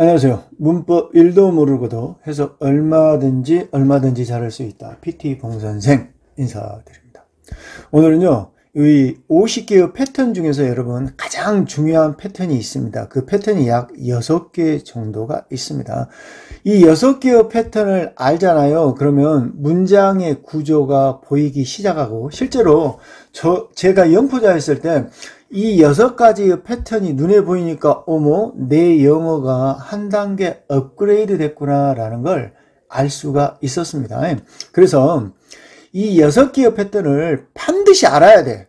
안녕하세요. 문법 1도 모르고도 해서 얼마든지 얼마든지 잘할 수 있다. PT 봉선생 인사드립니다. 오늘은요. 이 50개의 패턴 중에서 여러분 가장 중요한 패턴이 있습니다. 그 패턴이 약 6개 정도가 있습니다. 이 6개의 패턴을 알잖아요. 그러면 문장의 구조가 보이기 시작하고 실제로 저 제가 영포자 했을 때 이 여섯 가지의 패턴이 눈에 보이니까 어머 내 영어가 한 단계 업그레이드 됐구나 라는 걸 알 수가 있었습니다. 그래서 이 여섯 개의 패턴을 반드시 알아야 돼.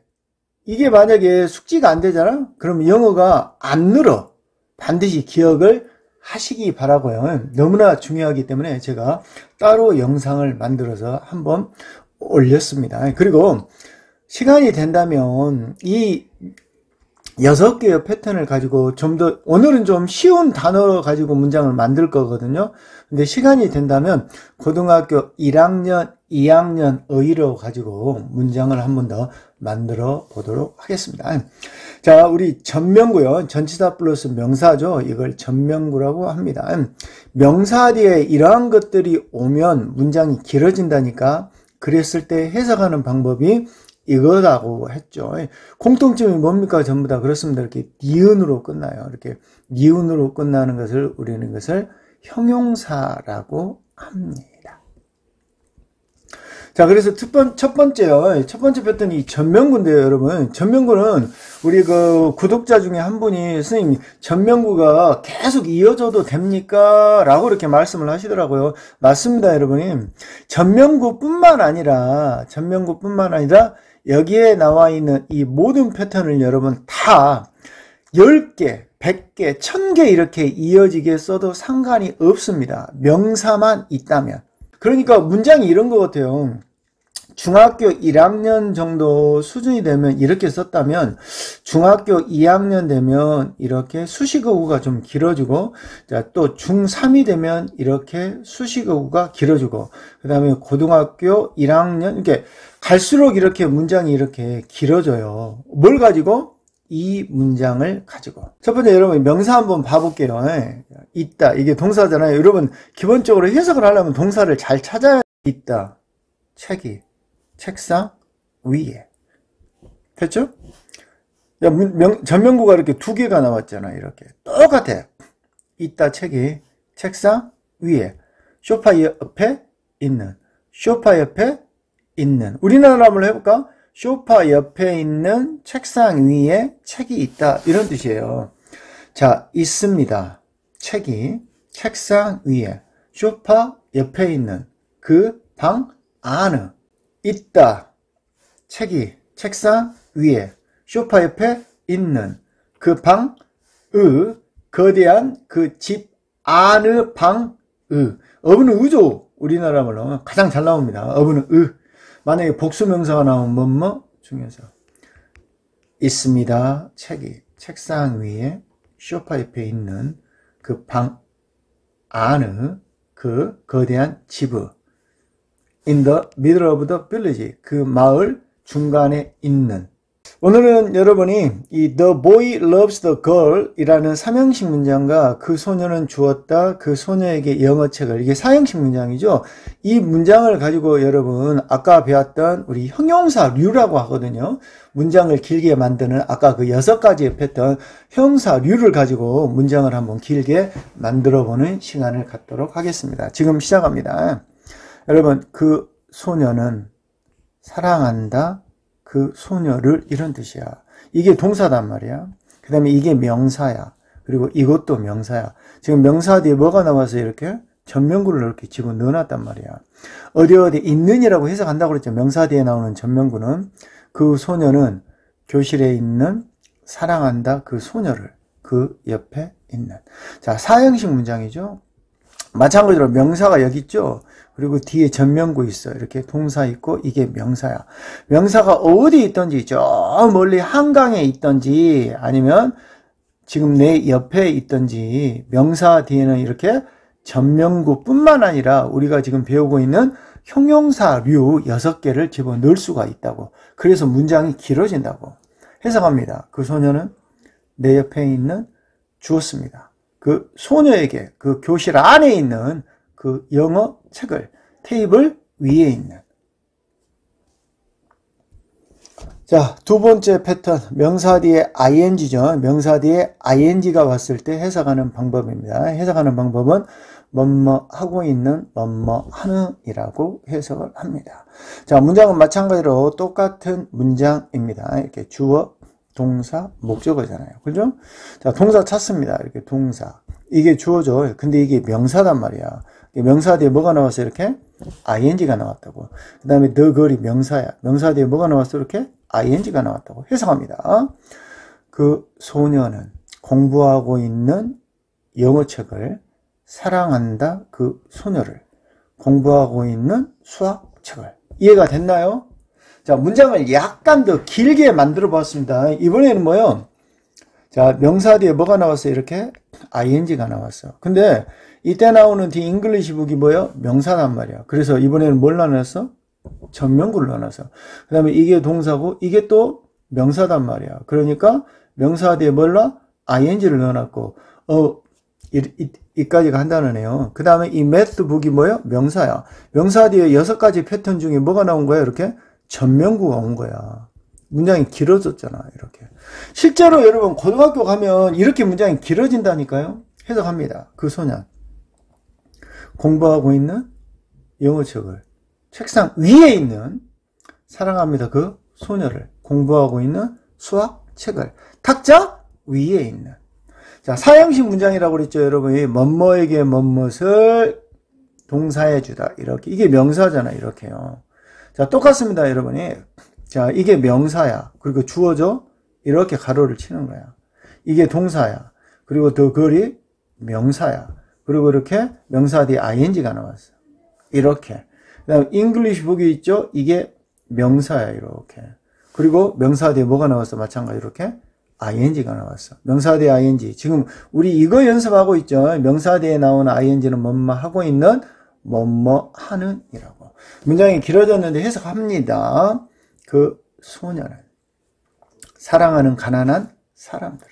이게 만약에 숙지가 안 되잖아? 그럼 영어가 안 늘어. 반드시 기억을 하시기 바라고요. 너무나 중요하기 때문에 제가 따로 영상을 만들어서 한번 올렸습니다. 그리고 시간이 된다면 이 여섯 개의 패턴을 가지고 좀 더, 오늘은 좀 쉬운 단어 가지고 문장을 만들 거거든요. 근데 시간이 된다면 고등학교 1학년, 2학년 어휘로 가지고 문장을 한 번 더 만들어 보도록 하겠습니다. 자, 우리 전명구요. 전치사 플러스 명사죠. 이걸 전명구라고 합니다. 명사 뒤에 이러한 것들이 오면 문장이 길어진다니까 그랬을 때 해석하는 방법이 이거라고 했죠. 공통점이 뭡니까? 전부 다 그렇습니다. 이렇게 니은으로 끝나요. 이렇게 니은으로 끝나는 것을 우리는 것을 형용사라고 합니다. 자, 그래서 첫, 번, 첫 번째요. 첫 번째 패턴이 전명구인데요, 여러분. 전명구는 우리 그 구독자 중에 한 분이 선생님, 전명구가 계속 이어져도 됩니까? 라고 이렇게 말씀을 하시더라고요. 맞습니다, 여러분이. 전명구뿐만 아니라, 전명구뿐만 아니라, 여기에 나와 있는 이 모든 패턴을 여러분 다 10개, 100개, 1000개 이렇게 이어지게 써도 상관이 없습니다. 명사만 있다면. 그러니까 문장이 이런 것 같아요. 중학교 1학년 정도 수준이 되면 이렇게 썼다면 중학교 2학년 되면 이렇게 수식어구가 좀 길어지고 또 중3이 되면 이렇게 수식어구가 길어지고 그 다음에 고등학교 1학년 이렇게 갈수록 이렇게 문장이 이렇게 길어져요. 뭘 가지고? 이 문장을 가지고. 첫 번째 여러분 명사 한번 봐볼게요. 네. 있다. 이게 동사잖아요. 여러분 기본적으로 해석을 하려면 동사를 잘 찾아야 있다. 책이. 책상 위에. 됐죠? 야, 명, 전명구가 이렇게 두 개가 나왔잖아. 이렇게. 똑같아. 있다 책이 책상 위에. 쇼파 옆에 있는. 쇼파 옆에 있는. 우리나라 한번 해볼까? 쇼파 옆에 있는 책상 위에 책이 있다. 이런 뜻이에요. 자, 있습니다. 책이 책상 위에. 쇼파 옆에 있는 그 방 안에 있다. 책이 책상 위에. 쇼파 옆에 있는 그 방, 의, 거대한 그 집 안의 방, 의. 어부는 의죠. 우리나라 말로 가장 잘 나옵니다. 어부는 의. 만약에 복수명사가 나오면 뭐 뭐 중요해서 있습니다. 책이 책상 위에 쇼파 옆에 있는 그 방 안의 그 거대한 집의 in the middle of the village 그 마을 중간에 있는. 오늘은 여러분이 이 The Boy Loves the Girl 이라는 삼형식 문장과 그 소녀는 주었다 그 소녀에게 영어책을 이게 사형식 문장이죠. 이 문장을 가지고 여러분 아까 배웠던 우리 형용사 류라고 하거든요. 문장을 길게 만드는 아까 그 여섯 가지의 패턴 형사 류를 가지고 문장을 한번 길게 만들어 보는 시간을 갖도록 하겠습니다. 지금 시작합니다 여러분 그 소녀는 사랑한다 그 소녀를 이런 뜻이야. 이게 동사단 말이야. 그 다음에 이게 명사야. 그리고 이것도 명사야. 지금 명사 뒤에 뭐가 나와서 이렇게 전명구를 이렇게 집어 넣어놨단 말이야. 어디 어디 있는이라고 해석한다고 그랬죠. 명사 뒤에 나오는 전명구는 그 소녀는 교실에 있는 사랑한다 그 소녀를 그 옆에 있는. 자, 사형식 문장이죠. 마찬가지로 명사가 여기 있죠. 그리고 뒤에 전명구 있어. 이렇게 동사 있고 이게 명사야. 명사가 어디 있던지 저 멀리 한강에 있던지 아니면 지금 내 옆에 있던지 명사 뒤에는 이렇게 전명구뿐만 아니라 우리가 지금 배우고 있는 형용사류 6개를 집어넣을 수가 있다고. 그래서 문장이 길어진다고. 해석합니다. 그 소녀는 내 옆에 있는 주었습니다. 그 소녀에게 그 교실 안에 있는 그 영어 책을 테이블 위에 있는 자, 두 번째 패턴 명사 뒤에 ing죠. 명사 뒤에 ing가 왔을 때 해석하는 방법입니다. 해석하는 방법은 뭐뭐 하고 있는 뭐뭐 하는이라고 해석을 합니다. 자, 문장은 마찬가지로 똑같은 문장입니다. 이렇게 주어, 동사, 목적어잖아요. 그죠? 자, 동사 찾습니다. 이렇게 동사. 이게 주어죠. 근데 이게 명사단 말이야. 명사 뒤에 뭐가 나왔어? 이렇게 ing가 나왔다고. 그 다음에 the girl이 명사야. 명사 뒤에 뭐가 나왔어? 이렇게 ing가 나왔다고 해석합니다. 그 소녀는 공부하고 있는 영어책을 사랑한다. 그 소녀를 공부하고 있는 수학책을 이해가 됐나요? 자, 문장을 약간 더 길게 만들어 봤습니다. 이번에는 뭐요? 자, 명사 뒤에 뭐가 나왔어요? 이렇게 ing가 나왔어. 근데 이때 나오는 the English book이 뭐예요? 명사란 말이야. 그래서 이번에는 뭘 나눴어? 전명구를 넣어서 그 다음에 이게 동사고 이게 또 명사란 말이야. 그러니까 명사 뒤에 뭘로 ing를 넣어놨고 어 이, 이, 이까지가 한다는 애요. 그 다음에 이 매트 북이 뭐예요? 명사야. 명사 뒤에 여섯 가지 패턴 중에 뭐가 나온 거야? 이렇게 전명구가 온 거야. 문장이 길어졌잖아. 이렇게. 실제로 여러분 고등학교 가면 이렇게 문장이 길어진다니까요. 해석합니다. 그 소년. 공부하고 있는 영어책을 책상 위에 있는 사랑합니다. 그 소녀를 공부하고 있는 수학 책을 탁자 위에 있는 자 사형식 문장이라고 그랬죠 여러분이 뭐뭐에게 뭐뭇을 동사해 주다 이렇게 이게 명사잖아 이렇게요 자 똑같습니다 여러분이 자 이게 명사야 그리고 주어져 이렇게 가로를 치는 거야 이게 동사야 그리고 더 글이 명사야 그리고 이렇게 명사 뒤에 ing가 나왔어 이렇게 그다음 English 북이 있죠. 이게 명사야 이렇게. 그리고 명사 뒤에 뭐가 나왔어? 마찬가지 이렇게 ing가 나왔어. 명사 뒤에 ing. 지금 우리 이거 연습하고 있죠. 명사 뒤에 나오는 ing는 뭐뭐 하고 있는 뭐뭐 하는이라고. 문장이 길어졌는데 해석합니다. 그 소녀는 사랑하는 가난한 사람들을.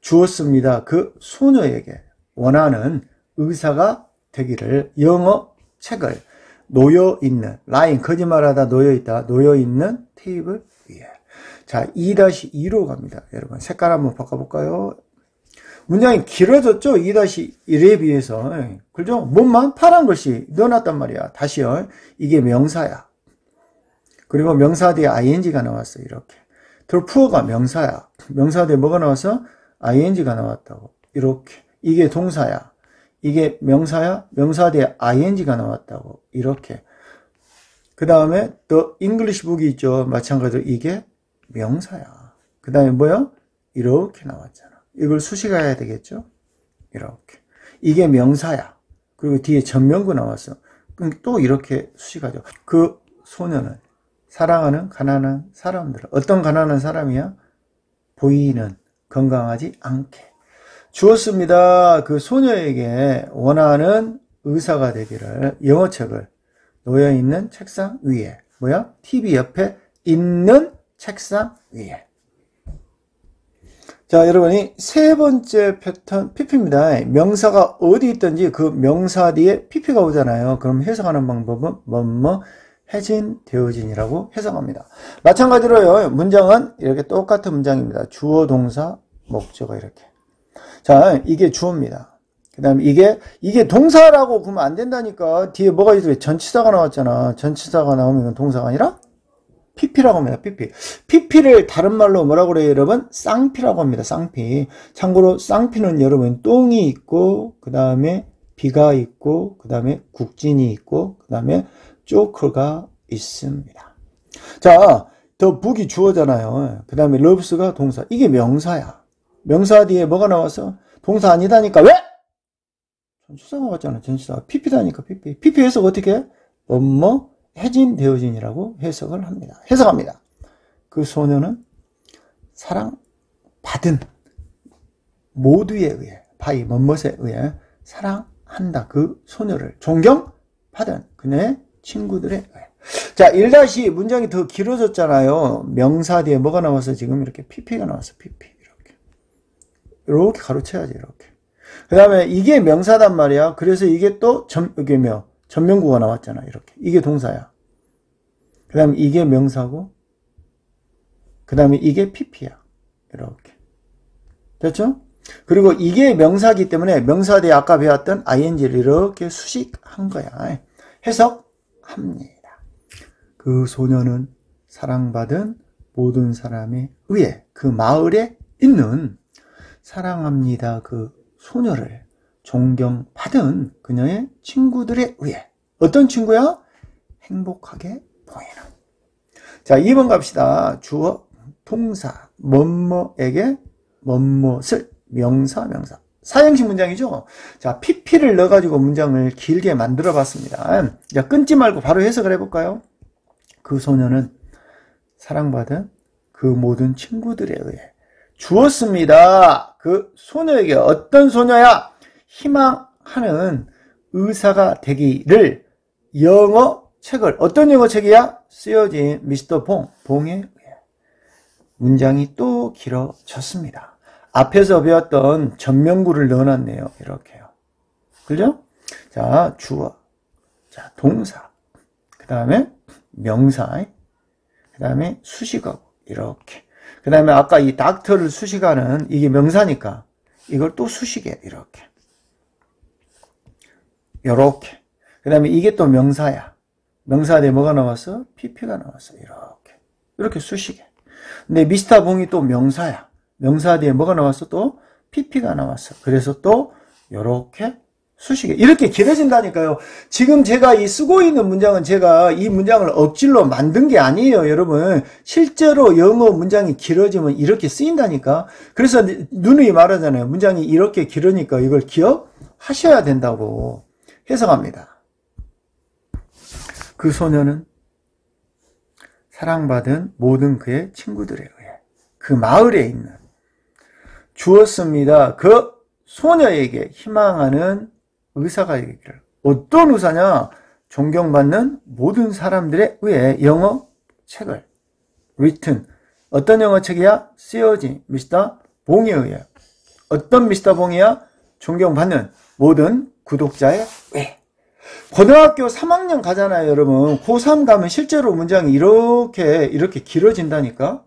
주었습니다. 그 소녀에게 원하는 의사가 되기를 영어 책을 놓여 있는 라인 거짓말하다 놓여 있다 놓여 있는 테이블 위에. 자 2-2로 갑니다. 여러분 색깔 한번 바꿔볼까요 문장이 길어졌죠 2-1에 비해서 그죠 몸만 파란 글씨 넣어놨단 말이야 다시요 이게 명사야 그리고 명사 뒤에 ing가 나왔어 이렇게 덜푸어가 명사야 명사 뒤에 뭐가 나왔어 ing가 나왔다고 이렇게 이게 동사야 이게 명사야? 명사 뒤에 ing가 나왔다고. 이렇게. 그 다음에 또 English book이 있죠. 마찬가지로 이게 명사야. 그 다음에 뭐야? 이렇게 나왔잖아. 이걸 수식해야 되겠죠? 이렇게. 이게 명사야. 그리고 뒤에 전명구 나왔어. 그럼 또 이렇게 수식하죠. 그 소녀는 사랑하는 가난한 사람들. 어떤 가난한 사람이야? 보이는 건강하지 않게. 주었습니다. 그 소녀에게 원하는 의사가 되기를 영어책을 놓여있는 책상 위에 뭐야? TV 옆에 있는 책상 위에 자 여러분이 세 번째 패턴 PP입니다. 명사가 어디 있든지 그 명사 뒤에 PP가 오잖아요. 그럼 해석하는 방법은 뭐뭐 해진 되어진이라고 해석합니다. 마찬가지로요. 문장은 이렇게 똑같은 문장입니다. 주어 동사 목적어 이렇게 자, 이게 주어입니다. 그 다음에 이게, 이게 동사라고 보면 안 된다니까. 뒤에 뭐가 있어요? 전치사가 나왔잖아. 전치사가 나오면 이건 동사가 아니라 PP라고 합니다. PP. PP를 다른 말로 뭐라고 그래요, 여러분? 쌍피라고 합니다. 쌍피. 참고로 쌍피는 여러분 똥이 있고, 그 다음에 비가 있고, 그 다음에 국진이 있고, 그 다음에 쪼크가 있습니다. 자, the book이 주어잖아요. 그 다음에 loves가 동사. 이게 명사야. 명사 뒤에 뭐가 나와서 동사 아니다니까 왜? 전치사가 왔잖아 전치사 PP다니까 PP PP 해석 어떻게 뭐뭐 해진 되어진이라고 해석을 합니다 해석합니다 그 소녀는 사랑받은 모두에 의해 by 뭐뭇에 의해 사랑한다 그 소녀를 존경받은 그녀의 친구들에 의해 자 1- 문장이 더 길어졌잖아요 명사 뒤에 뭐가 나와서 지금 이렇게 PP가 나왔어 PP 이렇게 가로채야지 이렇게 그 다음에 이게 명사단 말이야. 그래서 이게 또 전, 이게 뭐, 전명구가 나왔잖아. 이렇게. 이게 동사야. 그 다음에 이게 명사고, 그 다음에 이게 PP야. 이렇게. 됐죠? 그리고 이게 명사기 때문에 명사 대 아까 배웠던 ing를 이렇게 수식한 거야. 해석합니다. 그 소녀는 사랑받은 모든 사람에 의해 그 마을에 있는 사랑합니다. 그 소녀를 존경받은 그녀의 친구들에 의해 어떤 친구야? 행복하게 보이는. 자, 2번 갑시다. 주어, 동사, 뭐뭐에게 뭐뭇을 명사, 명사. 사형식 문장이죠? 자, pp를 넣어가지고 문장을 길게 만들어 봤습니다. 자, 끊지 말고 바로 해석을 해볼까요? 그 소녀는 사랑받은 그 모든 친구들에 의해 주었습니다. 그 소녀에게 어떤 소녀야? 희망하는 의사가 되기를 영어 책을 어떤 영어 책이야? 쓰여진 미스터 봉 봉에 의해 문장이 또 길어졌습니다. 앞에서 배웠던 전명구를 넣어놨네요. 이렇게요. 그죠? 자, 주어. 자, 동사. 그 다음에 명사. 그 다음에 수식어. 이렇게. 그 다음에 아까 이 닥터를 수식하는 이게 명사니까 이걸 또 수식해. 이렇게. 요렇게. 그 다음에 이게 또 명사야. 명사 에 뭐가 나왔어? PP가 나왔어. 이렇게. 이렇게 수식해. 근데 미스터 봉이 또 명사야. 명사 뒤에 뭐가 나왔어? 또 PP가 나왔어. 그래서 또 이렇게 수식에 이렇게 길어진다니까요. 지금 제가 이 쓰고 있는 문장은 제가 이 문장을 억질로 만든 게 아니에요, 여러분. 실제로 영어 문장이 길어지면 이렇게 쓰인다니까. 그래서 누누이 말하잖아요. 문장이 이렇게 길으니까 이걸 기억하셔야 된다고 해석합니다. 그 소녀는 사랑받은 모든 그의 친구들에 의해 그 마을에 있는 주었습니다. 그 소녀에게 희망하는 의사가 있기를. 어떤 의사냐? 존경받는 모든 사람들에 의해 영어 책을 written 어떤 영어 책이야? 쓰여진 미스터 봉에 의해 어떤 미스터 봉이야? 존경받는 모든 구독자에 의해 고등학교 3학년 가잖아요, 여러분. 고3 가면 실제로 문장이 이렇게 이렇게 길어진다니까.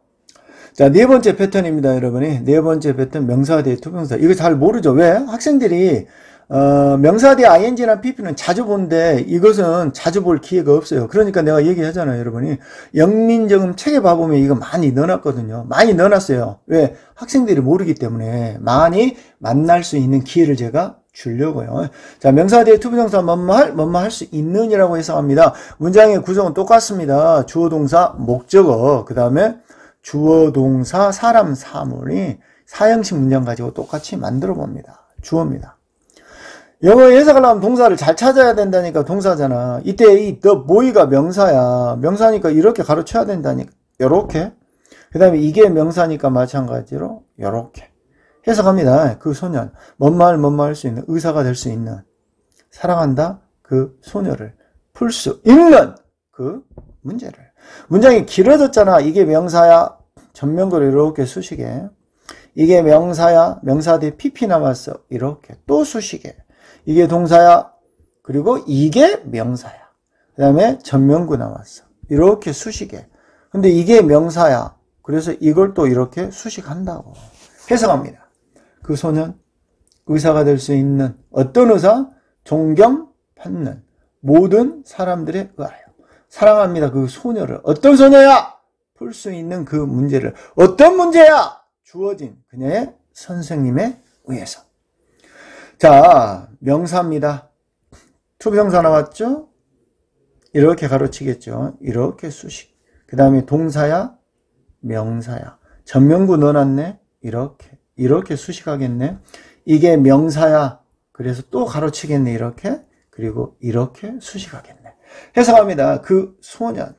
자, 네 번째 패턴입니다, 여러분이. 네 번째 패턴, 명사 대 투명사. 이거 잘 모르죠? 왜? 학생들이, 어, 명사 대 ing나 pp는 자주 보는데 이것은 자주 볼 기회가 없어요. 그러니까 내가 얘기하잖아요, 여러분이. 영민정음 책에 봐보면 이거 많이 넣어놨거든요. 많이 넣어놨어요. 왜? 학생들이 모르기 때문에 많이 만날 수 있는 기회를 제가 주려고요. 자, 명사 뒤에 to부정사 뭐뭐 할, 뭐뭐 할 수 있는이라고 해석합니다. 문장의 구성은 똑같습니다. 주어, 동사, 목적어, 그 다음에 주어, 동사, 사람, 사물이 사형식 문장 가지고 똑같이 만들어 봅니다. 주어입니다. 영어 해석을 하면 동사를 잘 찾아야 된다니까 동사잖아. 이때 이 the boy가 명사야. 명사니까 이렇게 가르쳐야 된다니까. 요렇게. 그 다음에 이게 명사니까 마찬가지로 요렇게. 해석합니다. 그 소년. 뭔 말, 뭔 말 할 수 있는, 의사가 될 수 있는, 사랑한다. 그 소녀를 풀 수 있는 그 문제를. 문장이 길어졌잖아. 이게 명사야. 전명구를 이렇게 수식해. 이게 명사야. 명사 뒤에 pp 남았어. 이렇게. 또 수식해. 이게 동사야. 그리고 이게 명사야. 그 다음에 전명구 나왔어. 이렇게 수식해. 근데 이게 명사야. 그래서 이걸 또 이렇게 수식한다고. 해석합니다. 그 소년, 의사가 될 수 있는 어떤 의사? 존경받는 모든 사람들에 의하여. 사랑합니다. 그 소녀를. 어떤 소녀야? 풀 수 있는 그 문제를. 어떤 문제야? 주어진 그녀의 선생님에 의해서. 자, 명사입니다. 투명사 나왔죠? 이렇게 가로치겠죠. 이렇게 수식. 그 다음에 동사야, 명사야. 전명구 넣어놨네? 이렇게. 이렇게 수식하겠네. 이게 명사야. 그래서 또 가로치겠네. 이렇게. 그리고 이렇게 수식하겠네. 해석합니다. 그 소년,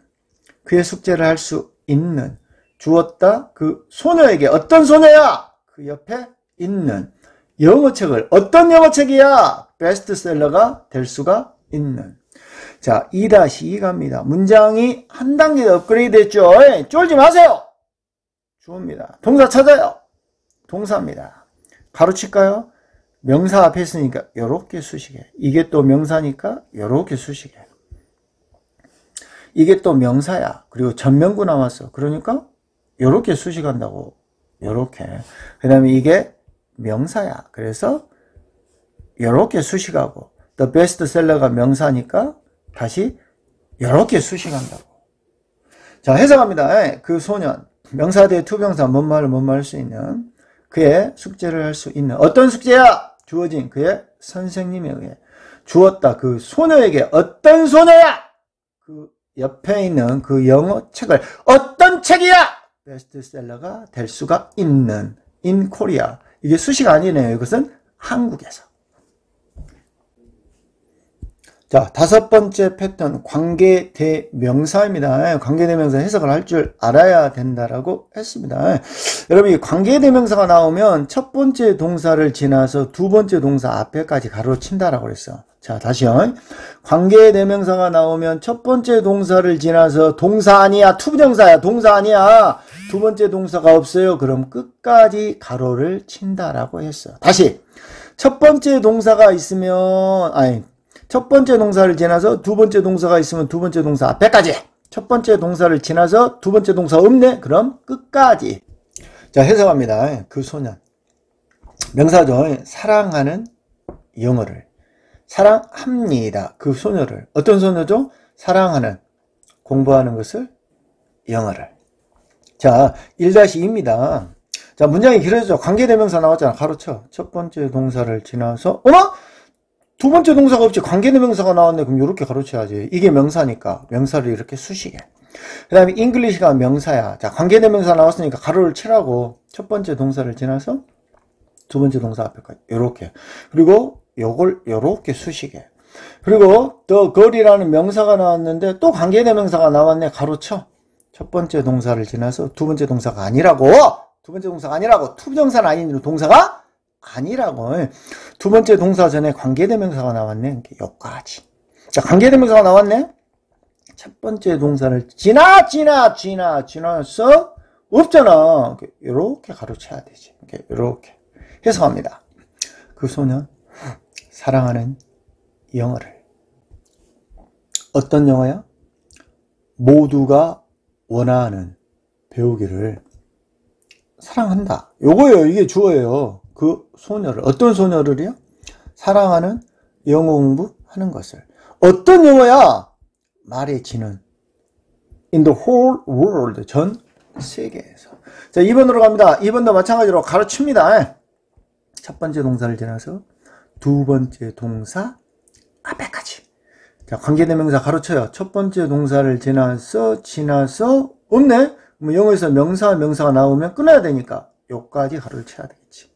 그의 숙제를 할 수 있는, 주었다 그 소녀에게 어떤 소녀야? 그 옆에 있는 영어책을 어떤 영어책이야? 베스트셀러가 될 수가 있는. 자, 2-2 갑니다. 문장이 한 단계 업그레이드 됐죠? 에이, 쫄지 마세요! 주어입니다. 동사 찾아요. 동사입니다. 가로칠까요? 명사 앞에 있으니까 요렇게 수식해. 이게 또 명사니까 요렇게 수식해. 이게 또 명사야. 그리고 전명구 나왔어. 그러니까 요렇게 수식한다고. 요렇게. 그 다음에 이게 명사야. 그래서 요렇게 수식하고 best seller가 명사니까 다시 요렇게 수식한다고. 자, 해석합니다. 예, 그 소년. 명사 대 투명사 뭔 말을 뭔 말 할 수 있는 그의 숙제를 할 수 있는 어떤 숙제야? 주어진 그의 선생님에 의해 주었다. 그 소녀에게 어떤 소녀야? 그 옆에 있는 그 영어 책을 어떤 책이야? 베스트셀러가 될 수가 있는 Korea. 이게 수식 아니네요. 이것은 한국에서. 자, 다섯 번째 패턴, 관계 대명사입니다. 예, 관계 대명사 해석을 할 줄 알아야 된다라고 했습니다. 예, 여러분, 이 관계 대명사가 나오면 첫 번째 동사를 지나서 두 번째 동사 앞에까지 가로친다라고 그랬어. 자, 다시요. 관계 대명사가 나오면 첫 번째 동사를 지나서 동사 아니야, 투부정사야, 동사 아니야. 두 번째 동사가 없어요. 그럼 끝까지 가로를 친다라고 했어. 다시. 첫 번째 동사가 있으면, 아니, 첫 번째 동사를 지나서 두 번째 동사가 있으면 두 번째 동사 앞에까지. 첫 번째 동사를 지나서 두 번째 동사 없네? 그럼 끝까지. 자, 해석합니다. 그 소년. 명사죠. 사랑하는 영어를. 사랑합니다. 그 소녀를. 어떤 소녀죠? 사랑하는, 공부하는 것을, 영어를. 자, 1-2입니다. 자, 문장이 길어지죠. 관계대명사 나왔잖아. 가로쳐. 첫 번째 동사를 지나서, 어머! 두 번째 동사가 없지. 관계대명사가 나왔네. 그럼 이렇게 가로쳐야지. 이게 명사니까 명사를 이렇게 수식해. 그 다음에 English가 명사야. 자 관계대명사 나왔으니까 가로를 치라고 첫 번째 동사를 지나서 두 번째 동사 앞에까지 이렇게. 그리고 요걸 요렇게 수식해. 그리고 더 거리라는 명사가 나왔는데 또 관계대명사가 나왔네. 가로쳐. 첫 번째 동사를 지나서 두 번째 동사가 아니라고. 두 번째 동사가 아니라고. 투정사는 아닌 동사가 아니라고. 두 번째 동사 전에 관계대명사가 나왔네. 여기까지. 자, 관계대명사가 나왔네. 첫 번째 동사를 지나, 지나, 지나, 지나서 없잖아. 이렇게 가로채야 되지. 이렇게, 이렇게 해석합니다. 그 소년 사랑하는 영어를 어떤 영어야? 모두가 원하는 배우기를 사랑한다. 요거예요. 이게 주어예요. 그 소녀를 어떤 소녀를요? 사랑하는 영어 공부하는 것을. 어떤 영어야? 말해지는 in the whole world 전 세계에서. 자 2번으로 갑니다. 2번도 마찬가지로 가르칩니다. 첫 번째 동사를 지나서 두 번째 동사 앞에까지. 자 관계대명사 가르쳐요. 첫 번째 동사를 지나서 지나서 없네? 뭐 영어에서 명사 명사가 나오면 끊어야 되니까 요까지 가로를 쳐야 되겠지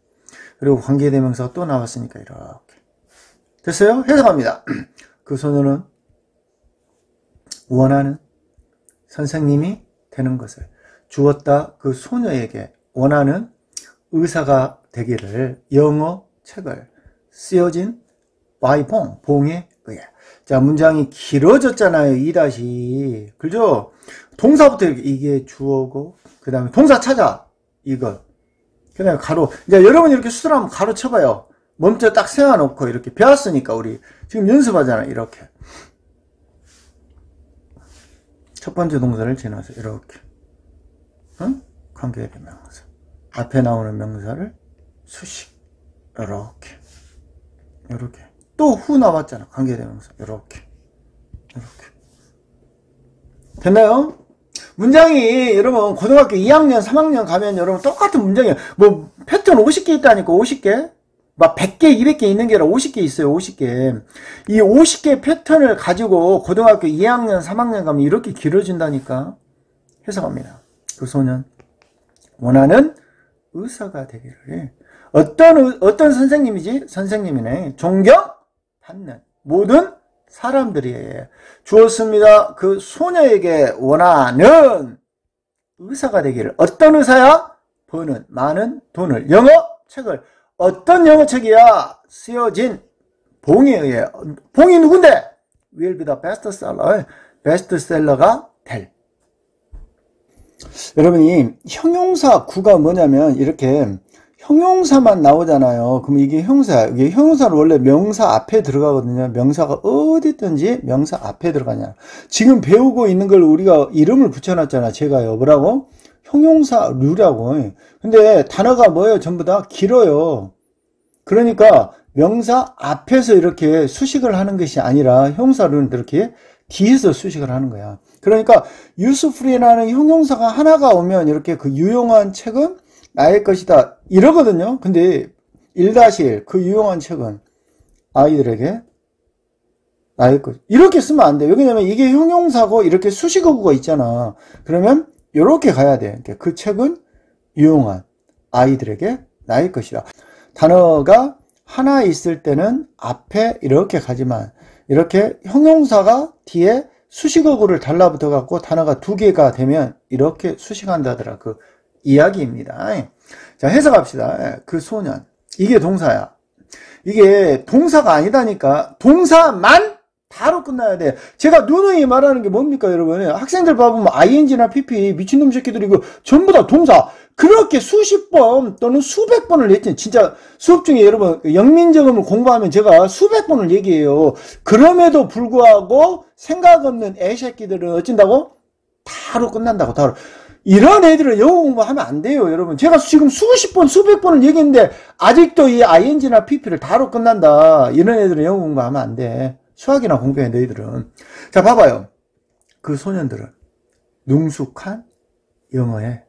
그리고 관계대명사가 또 나왔으니까 이렇게. 됐어요? 해석합니다. 그 소녀는 원하는 선생님이 되는 것을 주었다 그 소녀에게 원하는 의사가 되기를 영어 책을 쓰여진 바이봉 봉에 의해 자 문장이 길어졌잖아요 이 다시 그죠 동사부터 이렇게 이게 주어고 그 다음에 동사 찾아 이것 그냥 가로. 이제 여러분 이렇게 수술 하면 가로 쳐봐요. 멈춰 딱 세워놓고 이렇게 배웠으니까 우리 지금 연습하잖아 이렇게. 첫 번째 동사를 지나서 이렇게. 응? 관계의 명사. 앞에 나오는 명사를 수식. 이렇게. 이렇게. 또 후 나왔잖아. 관계대명사. 이렇게. 이렇게. 됐나요? 문장이 여러분 고등학교 2학년 3학년 가면 여러분 똑같은 문장이에요. 뭐 패턴 50개 있다니까 50개? 막 100개 200개 있는 게 아니라 50개 있어요 50개. 이 50개 패턴을 가지고 고등학교 2학년 3학년 가면 이렇게 길어진다니까 해석합니다. 그 소년. 원하는 의사가 되기를. 어떤 어떤 선생님이지? 선생님이네. 존경받는 모든 사람들이 주었습니다. 그 소녀에게 원하는 의사가 되기를 어떤 의사야? 버는 많은 돈을 영어 책을 어떤 영어 책이야? 쓰여진 봉에 의해 봉이 누군데? will be the bestseller 베스트셀러가 될 여러분이 형용사 구가 뭐냐면 이렇게 형용사만 나오잖아요. 그럼 이게 형사, 이게 형용사는 원래 명사 앞에 들어가거든요. 명사가 어디 있든지 명사 앞에 들어가냐. 지금 배우고 있는 걸 우리가 이름을 붙여놨잖아. 제가요. 뭐라고? 형용사 류라고. 근데 단어가 뭐예요? 전부 다 길어요. 그러니까 명사 앞에서 이렇게 수식을 하는 것이 아니라 형사는 이렇게 뒤에서 수식을 하는 거야. 그러니까 유스프리라는 형용사가 하나가 오면 이렇게 그 유용한 책은 나의 것이다. 이러거든요. 근데 1-1, 그 유용한 책은 아이들에게 나의 것. 이렇게 쓰면 안 돼. 왜냐면 이게 형용사고 이렇게 수식어구가 있잖아. 그러면 이렇게 가야 돼. 그 책은 유용한 아이들에게 나의 것이다. 단어가 하나 있을 때는 앞에 이렇게 가지만 이렇게 형용사가 뒤에 수식어구를 달라붙어 갖고 단어가 두 개가 되면 이렇게 수식한다더라. 그 이야기입니다. 자, 해석합시다. 그 소년. 이게 동사야. 이게 동사가 아니다니까. 동사만 바로 끝나야 돼. 제가 누누이 말하는 게 뭡니까, 여러분? 학생들 봐보면 ing나 pp 미친놈 새끼들이고 전부 다 동사. 그렇게 수십 번 또는 수백 번을 했지. 진짜 수업 중에 여러분 영민정음을 공부하면 제가 수백 번을 얘기해요. 그럼에도 불구하고 생각 없는 애 새끼들은 어쩐다고? 바로 끝난다고. 바로. 이런 애들은 영어 공부하면 안 돼요, 여러분. 제가 지금 수십 번, 수백 번을 얘기했는데 아직도 이 ing나 pp를 다로 끝난다. 이런 애들은 영어 공부하면 안 돼. 수학이나 공부해, 너희들은. 자, 봐봐요. 그 소년들은 능숙한 영어에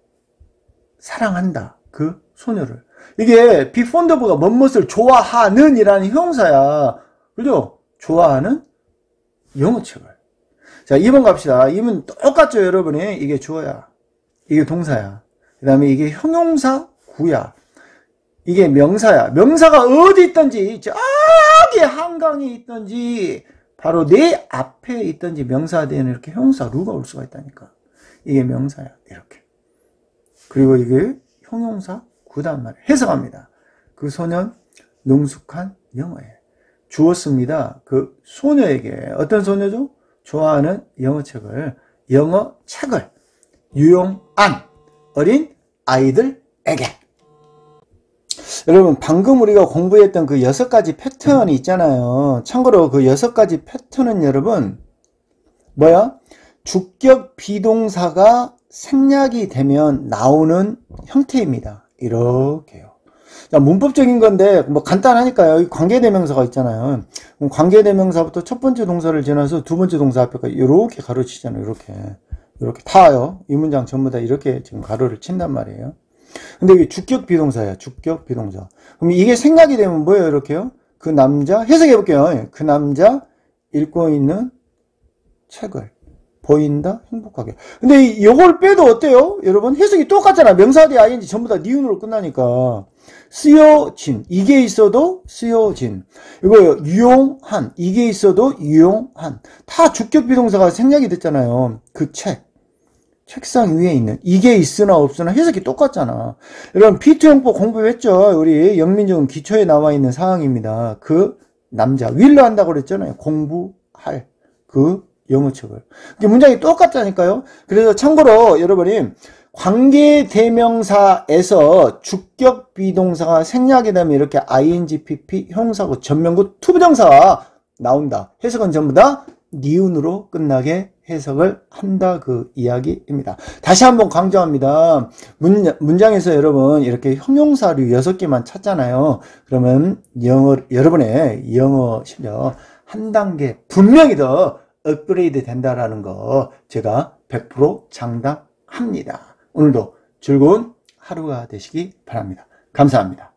사랑한다. 그 소녀를. 이게 비폰더브가 뭔것을 좋아하는 이라는 형사야. 그죠? 좋아하는 영어책을. 자, 2번 갑시다. 2번 똑같죠, 여러분이? 이게 주어야. 이게 동사야. 그 다음에 이게 형용사 구야. 이게 명사야. 명사가 어디 있던지, 저기 한강에 있던지, 바로 내 앞에 있던지 명사되는 이렇게 형용사 루가 올 수가 있다니까. 이게 명사야. 이렇게. 그리고 이게 형용사 구단 말 해석합니다. 그 소년 능숙한 영어에 주었습니다. 그 소녀에게 어떤 소녀죠? 좋아하는 영어책을 영어 책을 유용한 어린 아이들에게. 여러분, 방금 우리가 공부했던 그 여섯 가지 패턴이 있잖아요. 참고로 그 여섯 가지 패턴은 여러분, 뭐야? 주격 비동사가 생략이 되면 나오는 형태입니다. 이렇게요. 자, 문법적인 건데, 뭐 간단하니까요. 관계대명사가 있잖아요. 관계대명사부터 첫 번째 동사를 지나서 두 번째 동사 앞에까지 이렇게 가로치잖아요. 이렇게. 이렇게 다요. 이 문장 전부 다 이렇게 지금 가로를 친단 말이에요. 근데 이게 주격 비동사예요. 주격 비동사. 그럼 이게 생각이 되면 뭐예요? 이렇게요. 그 남자 해석해 볼게요. 그 남자 읽고 있는 책을 보인다 행복하게. 근데 이걸 빼도 어때요? 여러분 해석이 똑같잖아. 명사 대 ing 전부 다 니은으로 끝나니까 쓰여진 이게 있어도 쓰여진 이거 유용한 이게 있어도 유용한 다 주격 비동사가 생략이 됐잖아요. 그 책 책상 위에 있는 이게 있으나 없으나 해석이 똑같잖아. 여러분 피트용법 공부했죠. 우리 영민정음 기초에 나와 있는 사항입니다. 그 남자 will로 한다고 그랬잖아요. 공부할 그 영어책을. 문장이 똑같다니까요. 그래서 참고로 여러분이 관계 대명사에서 주격 비동사가 생략이 되면 이렇게 ing, pp, 형사고 전명구 to부정사가 나온다. 해석은 전부 다 니은으로 끝나게 해석을 한다 그 이야기입니다. 다시 한번 강조합니다. 문, 문장에서 여러분 이렇게 형용사류 6개만 찾잖아요. 그러면 영어 여러분의 영어 실력 한 단계 분명히 더 업그레이드 된다라는 거 제가 100% 장담합니다. 오늘도 즐거운 하루가 되시기 바랍니다. 감사합니다.